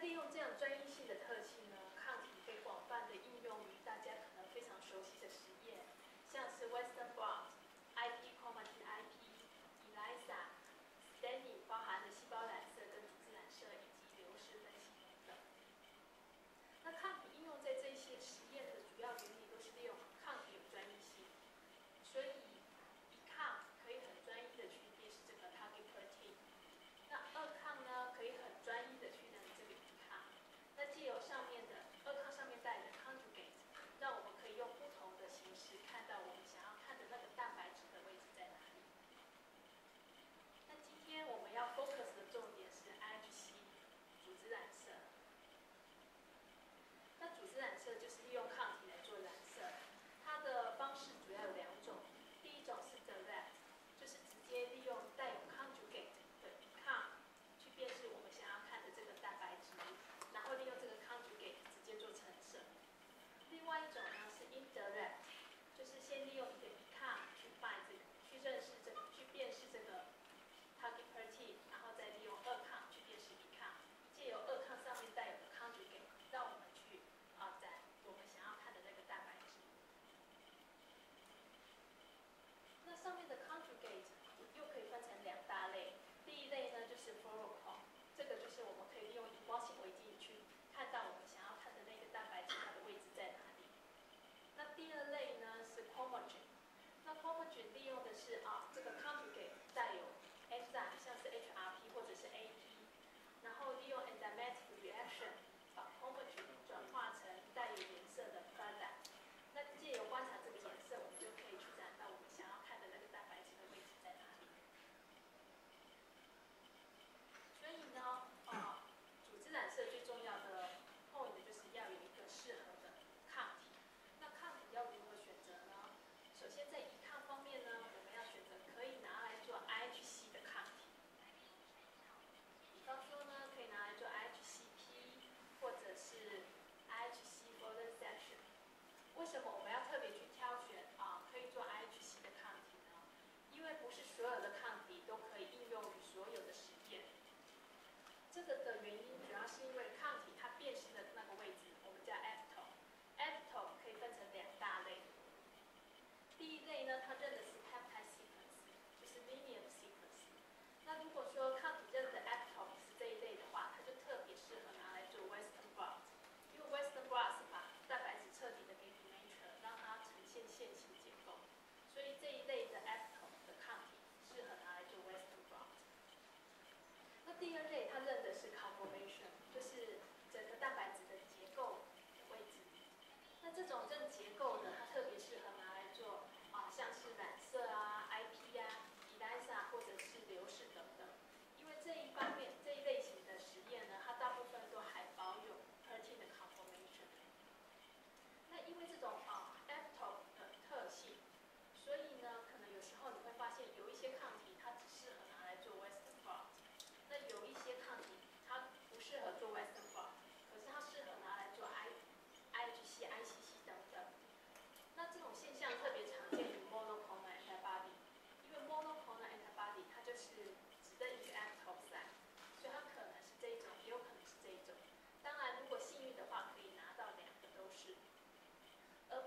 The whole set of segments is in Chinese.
利用这样专一性的特性 some in the conjugate 所有的抗体都可以应用于所有的实验。这个的原因这种更结构的，它特别适合拿来做啊，像是染色啊、IP 啊、ELISA 或者是流式等等。因为这一方面这一类型的实验呢，它大部分都还保有 protein 的 confirmation。那因为这种啊。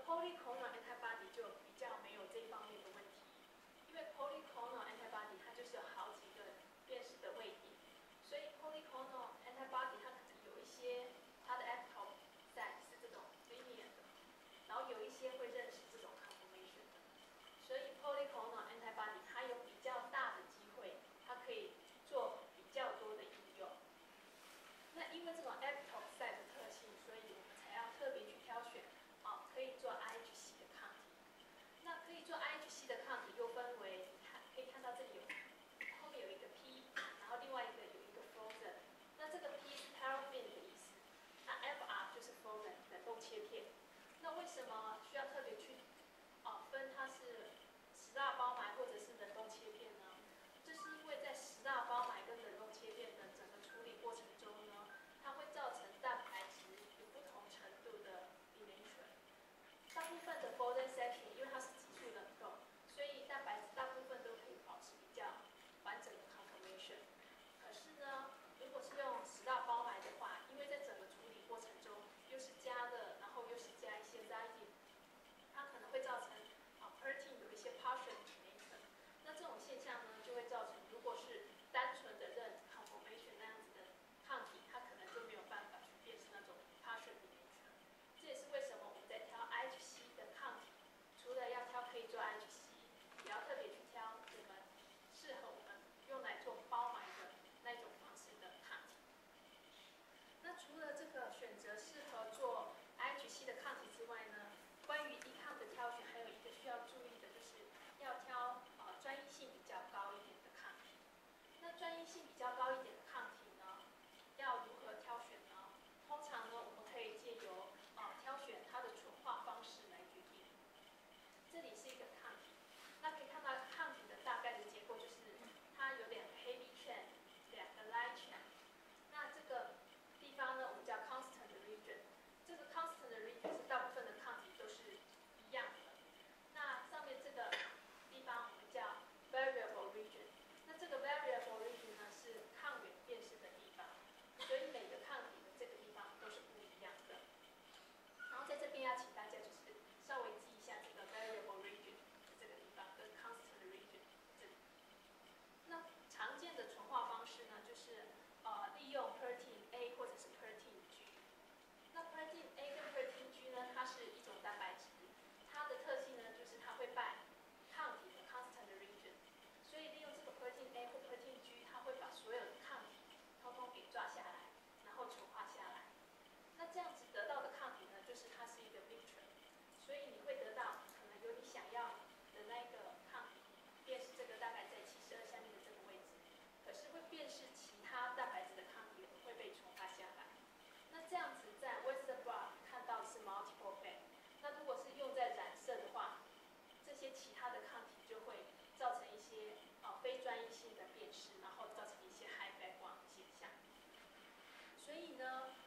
polyclonal antibody 就比较没有这方面的问题，因为 polyclonal antibody 它就是有好几个辨识的位点，所以 polyclonal antibody 它可能有一些它的 epitope 在是这种 linear 的，然后有一些会认识这种 conformation 的，所以 polyclonal antibody 它有比较大的机会，它可以做比较多的应用。那因为这种 ep Simon. 较高一点。 감사합니다.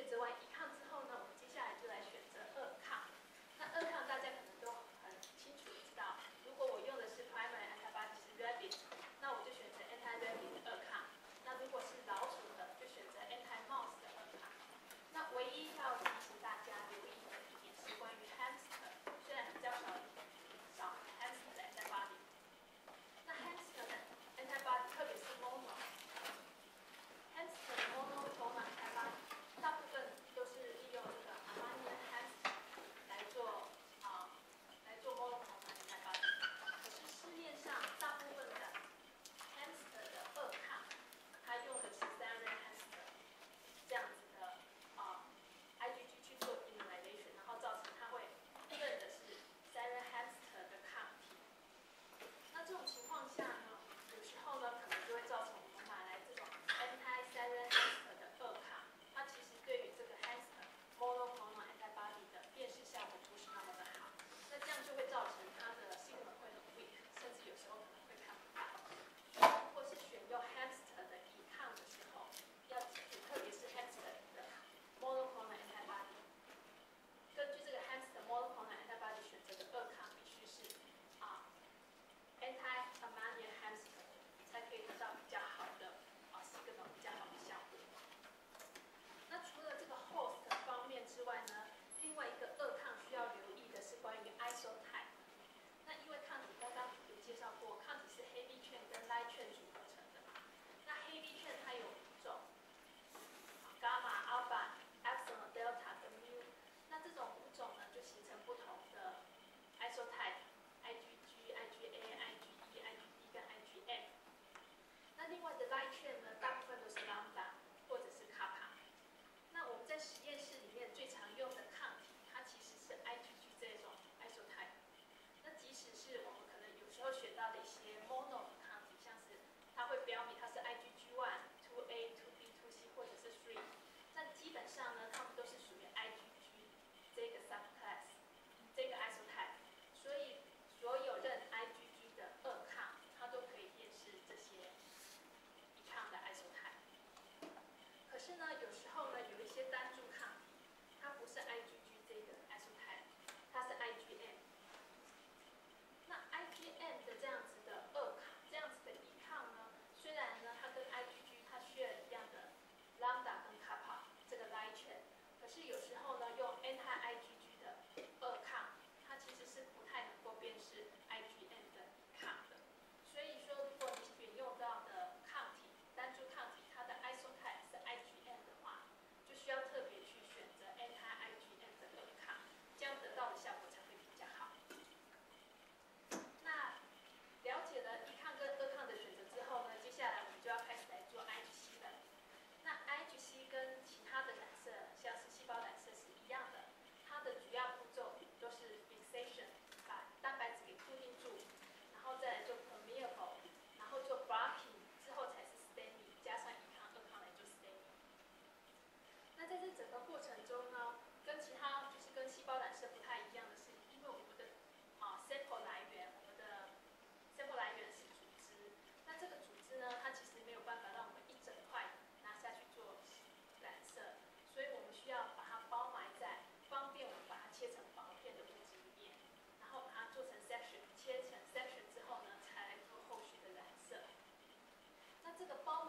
kids away. 这个包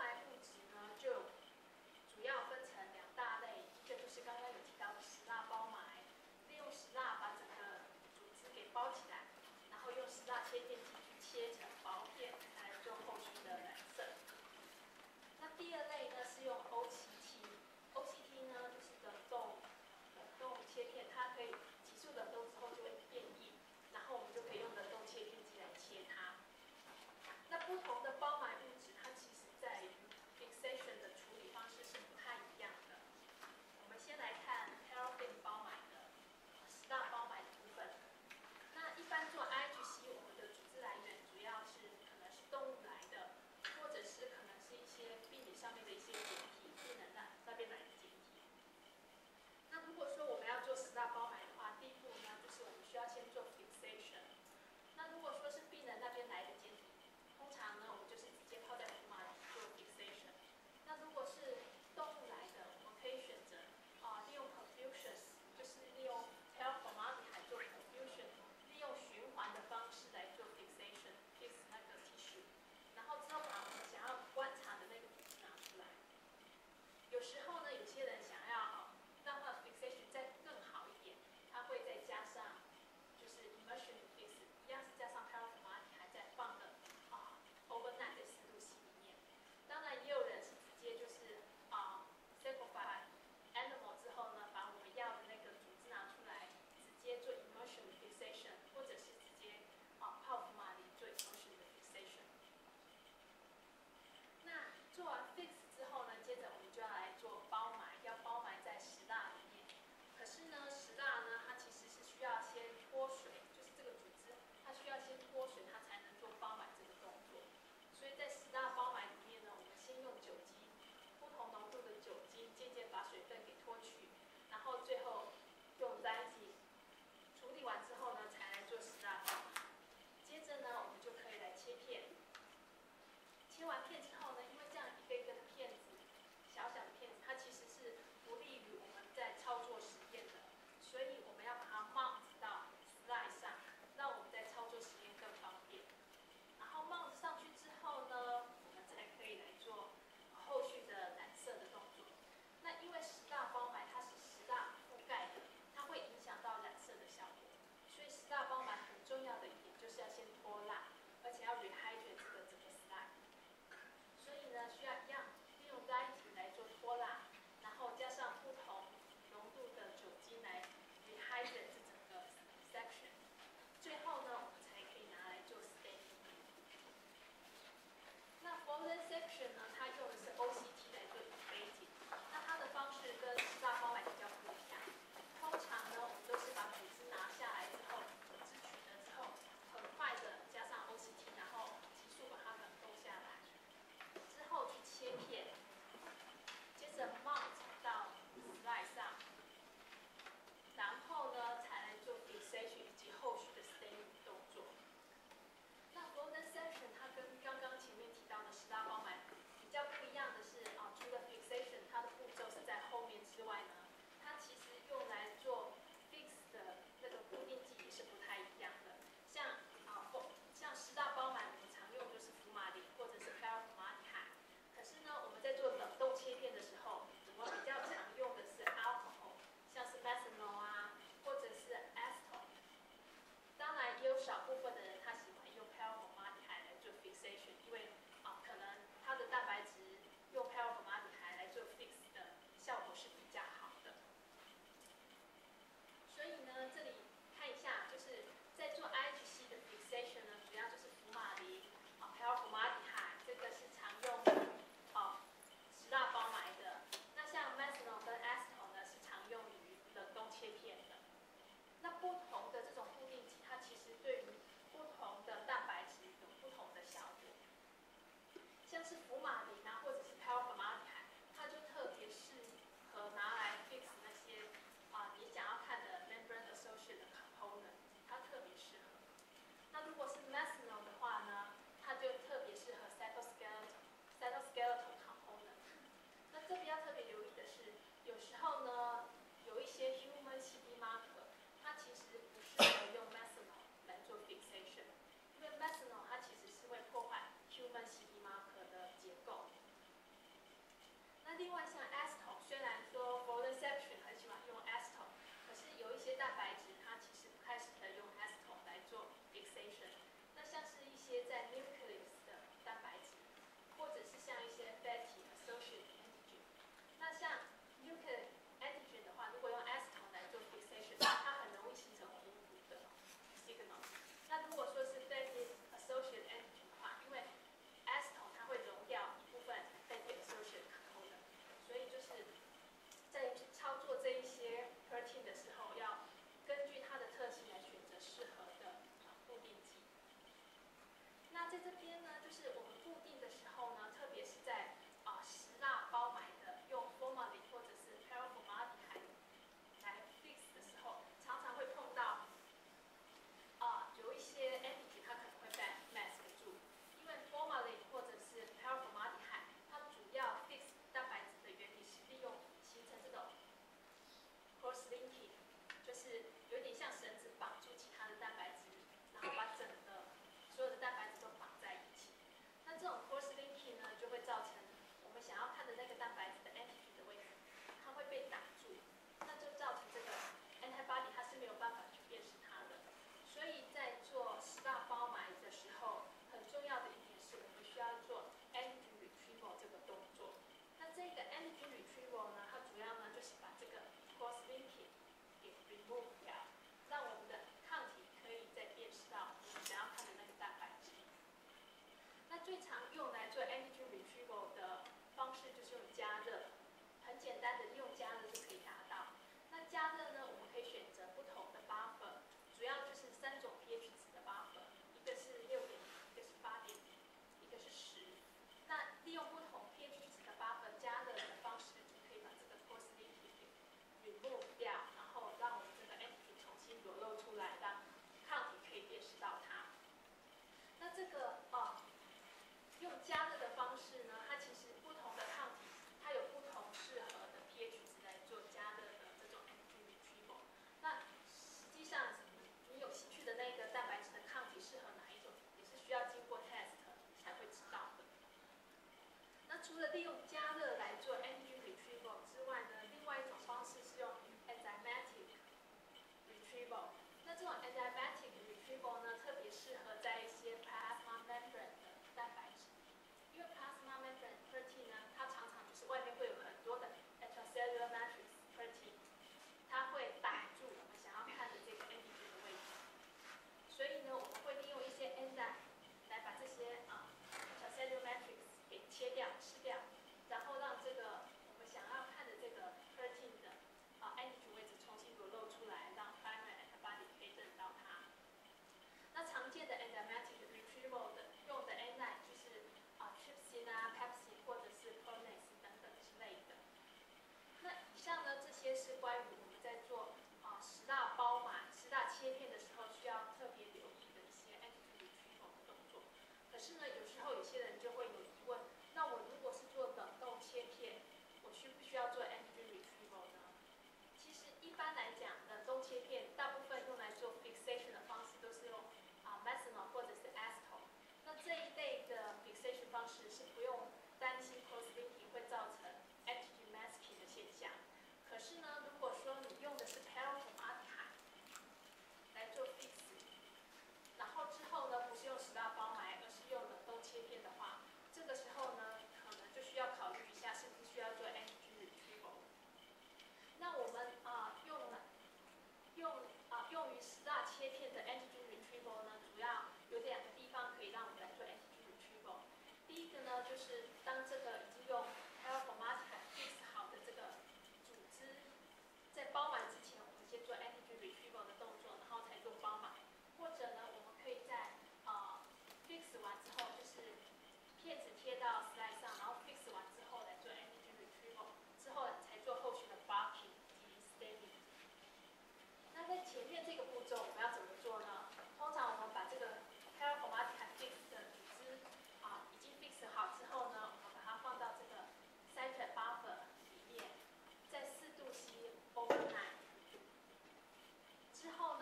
另外像输了第五是呢，有时候有些人就会有疑问，那我如果是做冷冻切片，我需不需要做 endoretrieval 呢？其实一般来讲。之后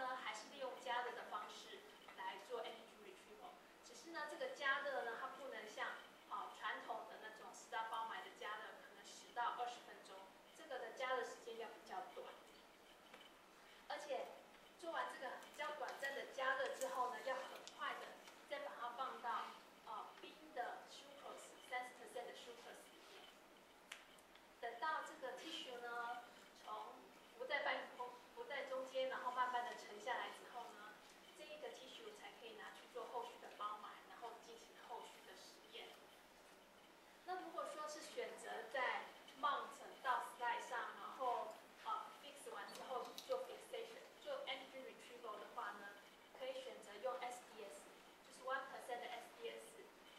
那如果说是选择在 mount 到 sky 上，然后啊 fix 完之后就 fixation，就 energy retrieval 的话呢，可以选择用 SDS，就是 one percent 的 SDS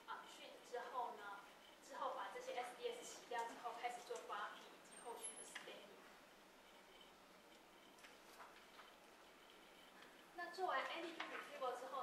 啊，去之后呢，之后把这些 SDS 洗掉之后，开始做刮皮以及后续的 staining。那做完 energy retrieval 之后。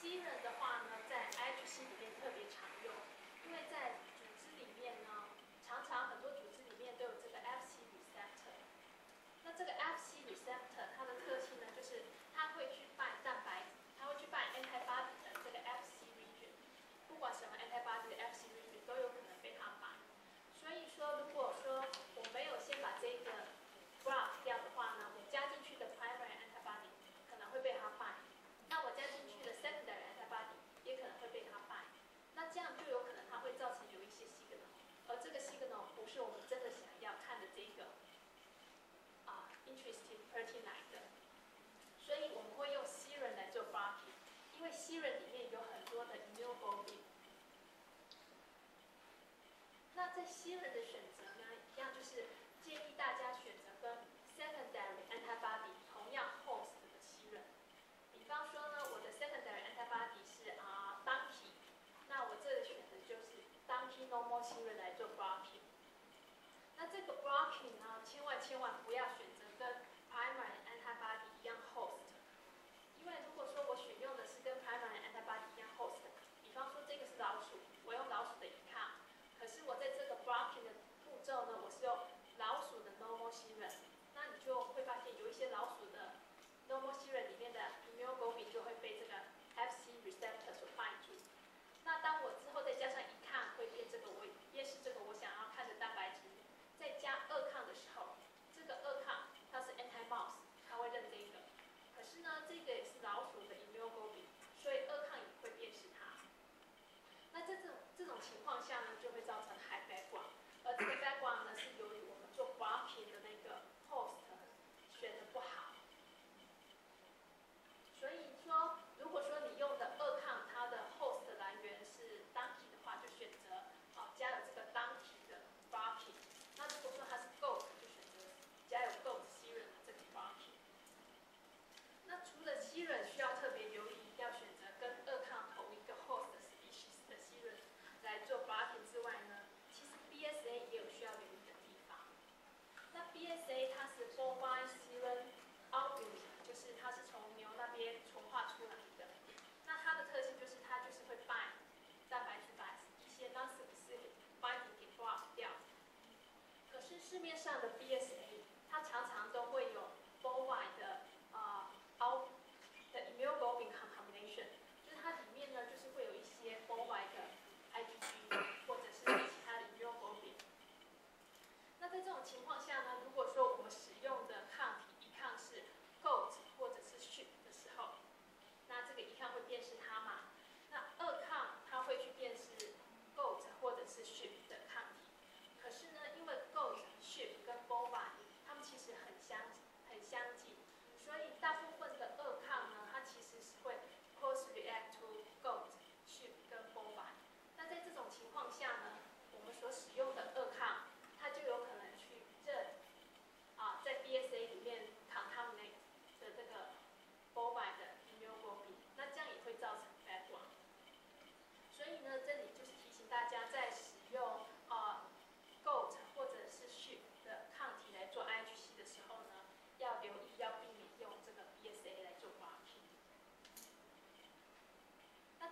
新人的话个呢，不是我们真的想要看的这个啊，interesting protein 来的，所以我们会用 serum 来做 barking，因为 serum 里面有很多的 n e u r o b i n 那在 serum 的选择呢，一样就是建议大家选择跟 secondary antibody 同样 host 的 serum。比方说呢，我的 secondary antibody 是啊 donkey，那我这里选择就是 donkey normal serum 来。这个 blocking 呢，千万千万不要。况下呢，就会造成海白光，而这个白光呢，是由于我们做刮屏的那个 host 选的不好。所以说，如果说你用的二抗它的 host 来源是单体的话，就选择啊加有这个单体的花屏。那如果说它是 goat，就选择加有 goat s e r u m 这个花屏。那除了 s e r u m 它是 for by seven output，就是它是从牛那边纯化出来的。那它的特性就是它就是会 bind 蛋白质把一些 non-specific binding 给 block 掉。可是市面上的 BS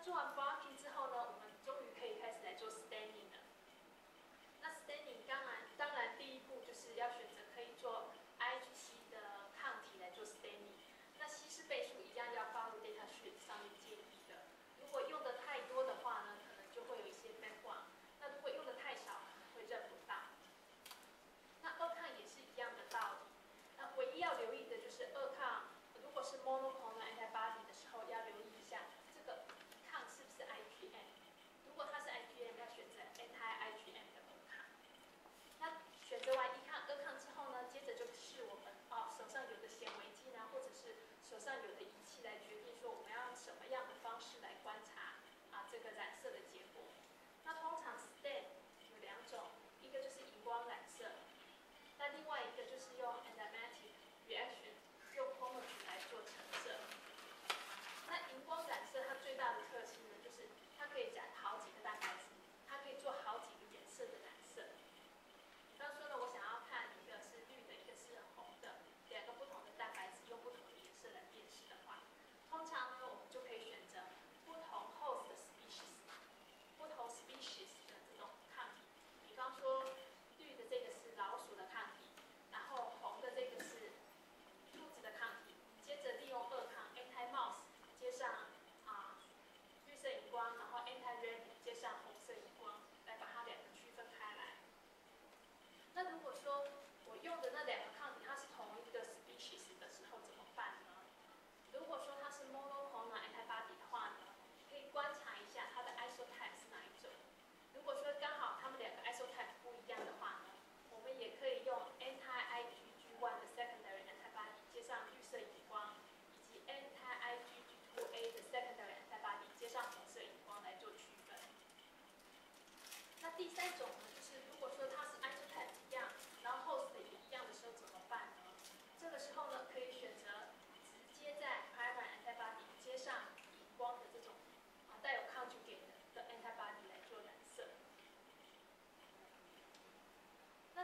做完 body 之后呢？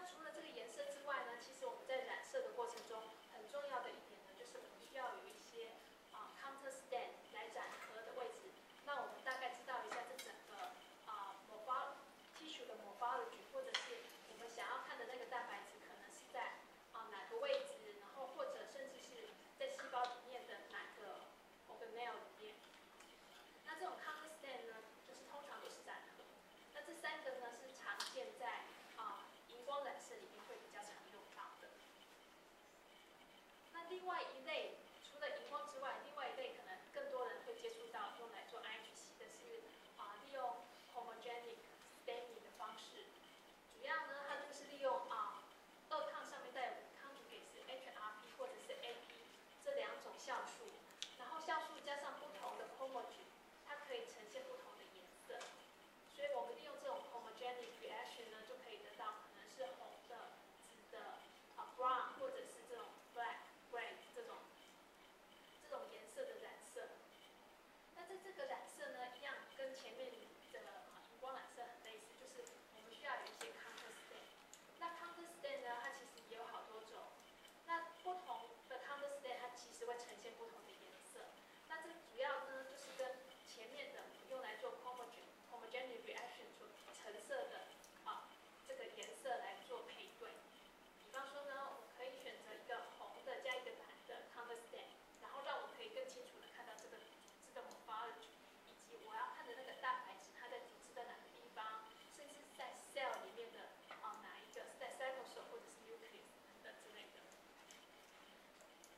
much 另外一。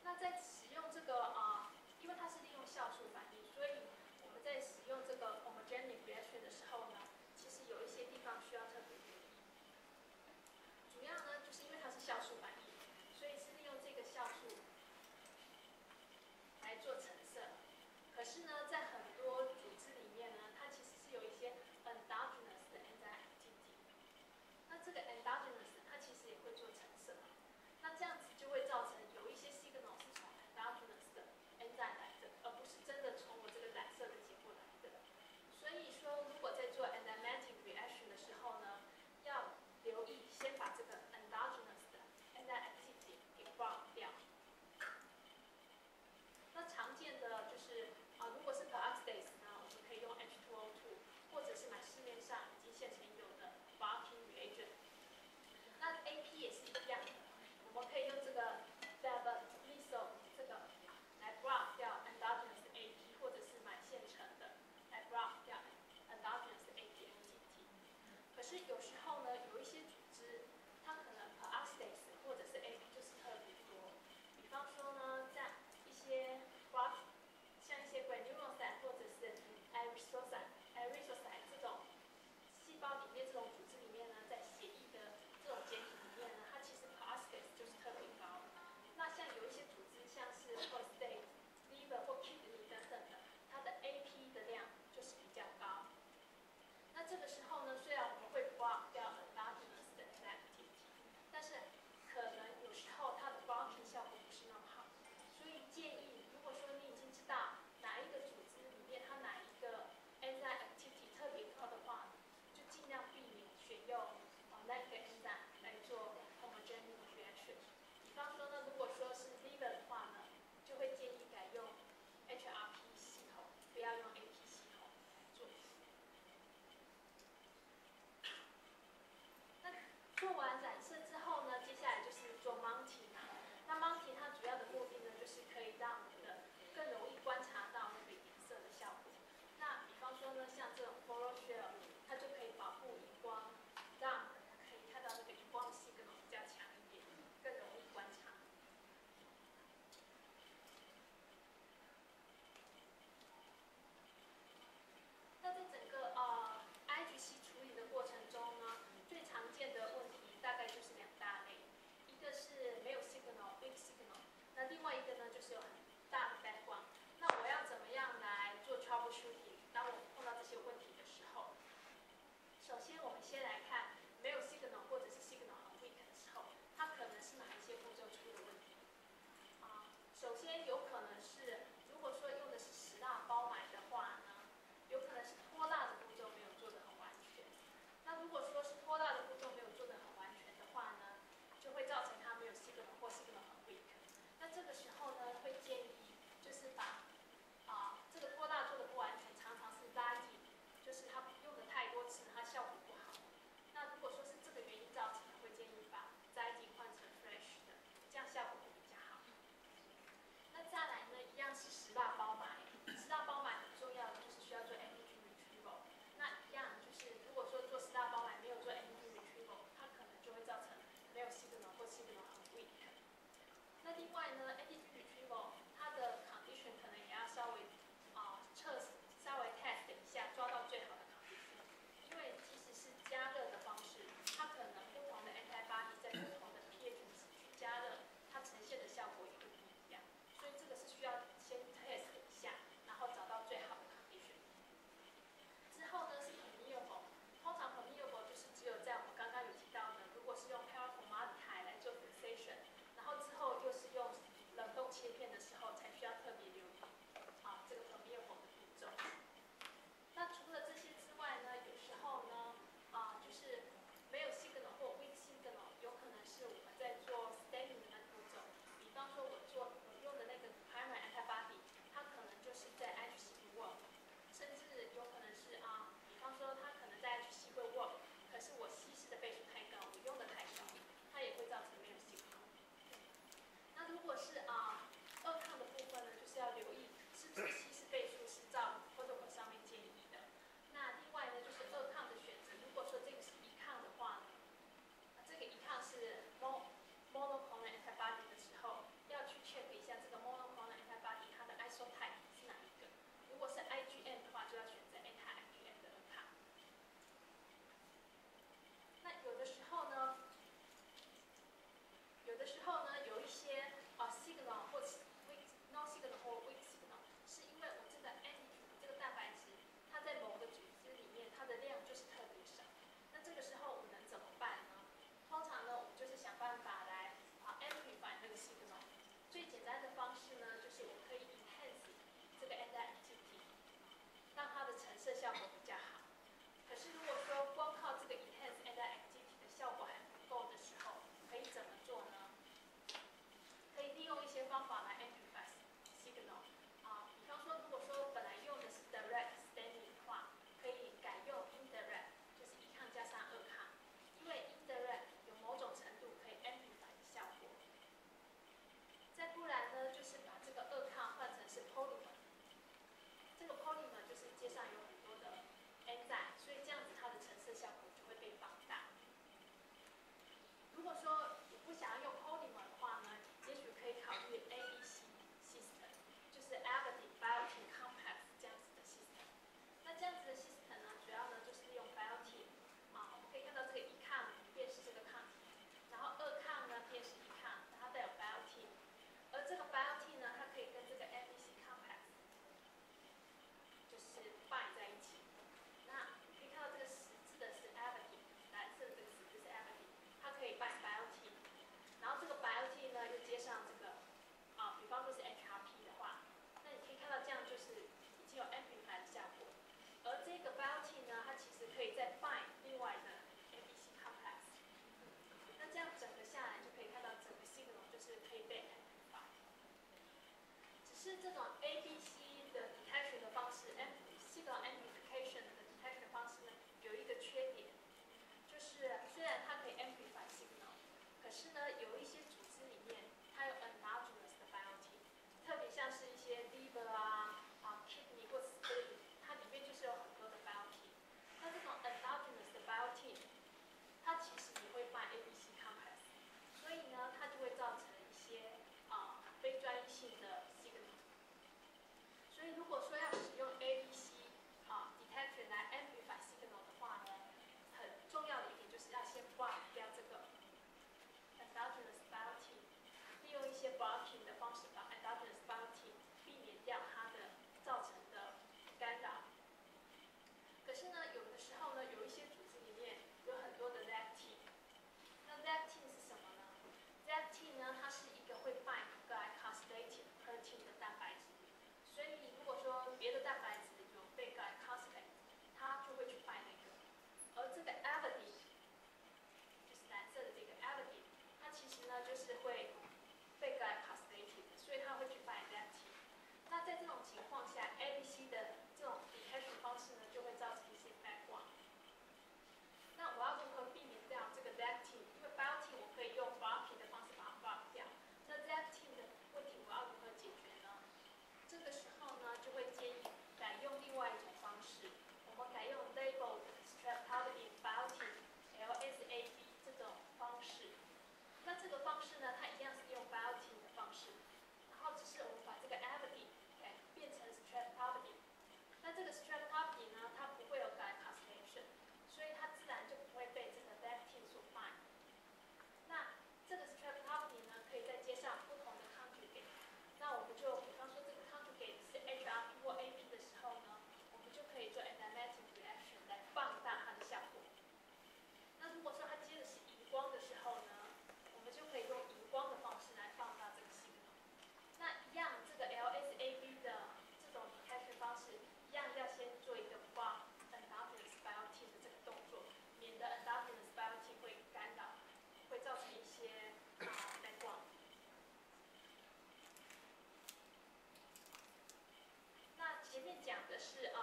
那在使用这个啊，因为它是利用酵素法。 헤어질 때 那另外呢？A D。是这种 A B C 的 detection 的方式，M 系统 amplification 的 detection 方式呢，有一个缺点，就是虽然它可以 amplify 性能可是呢，有 another restaurant 讲的是啊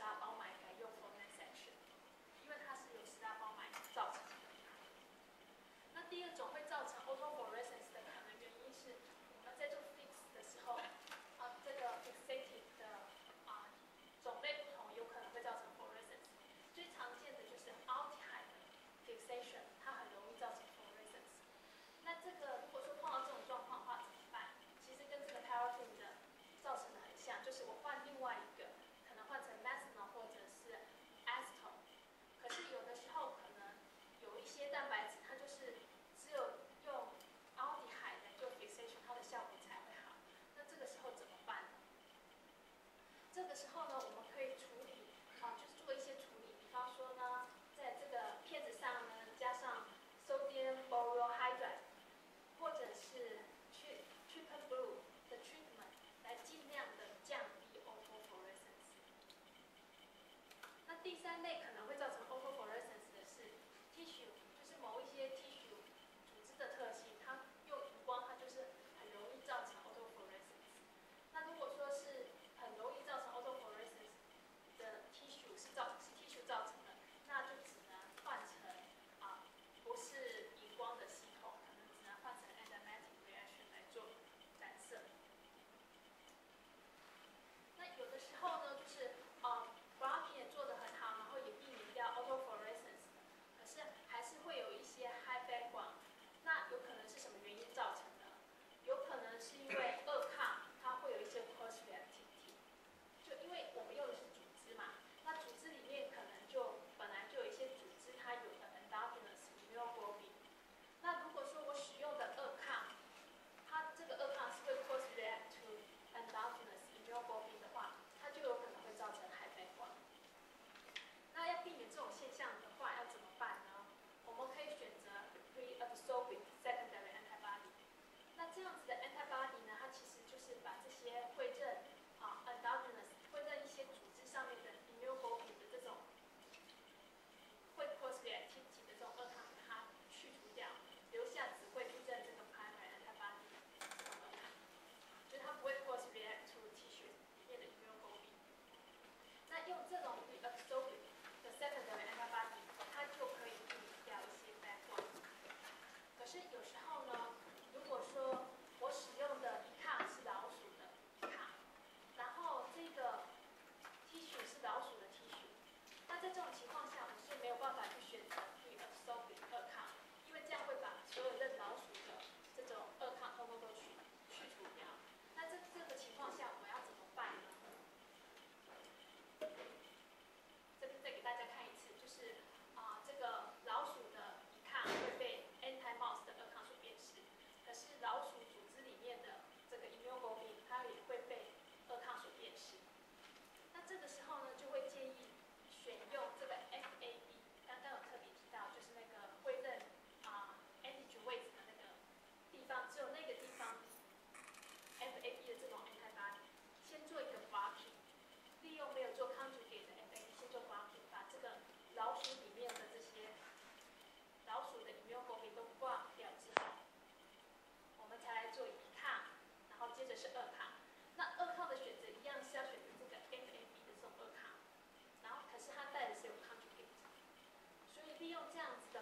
stop all my 的时候呢，我们可以处理啊，就是做一些处理，比方说呢，在这个片子上呢加上 sodium borohydride，或者是去 triple blue 的 treatment 来尽量的降低 o p h o r e s c e n c e 那第三类可能。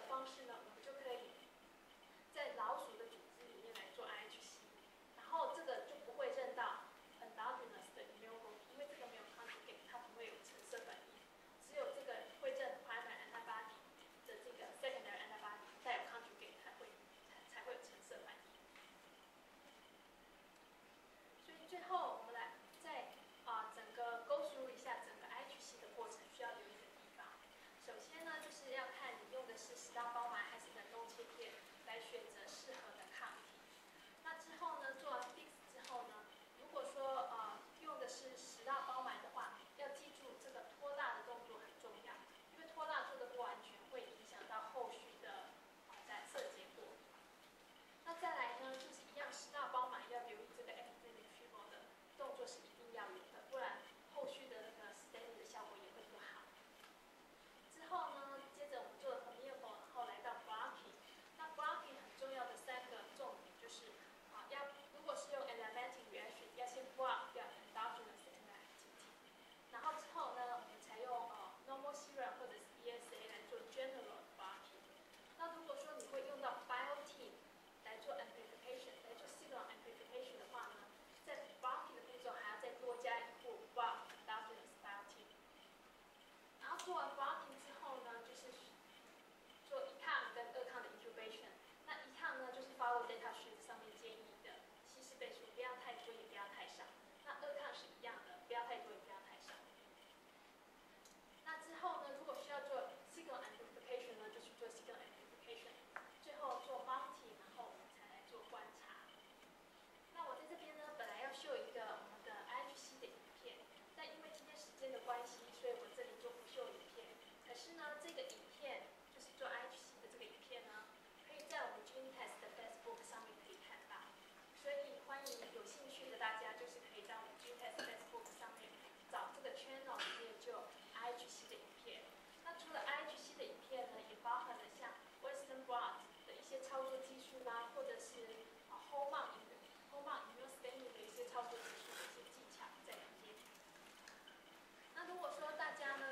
方式呢，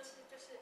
是就是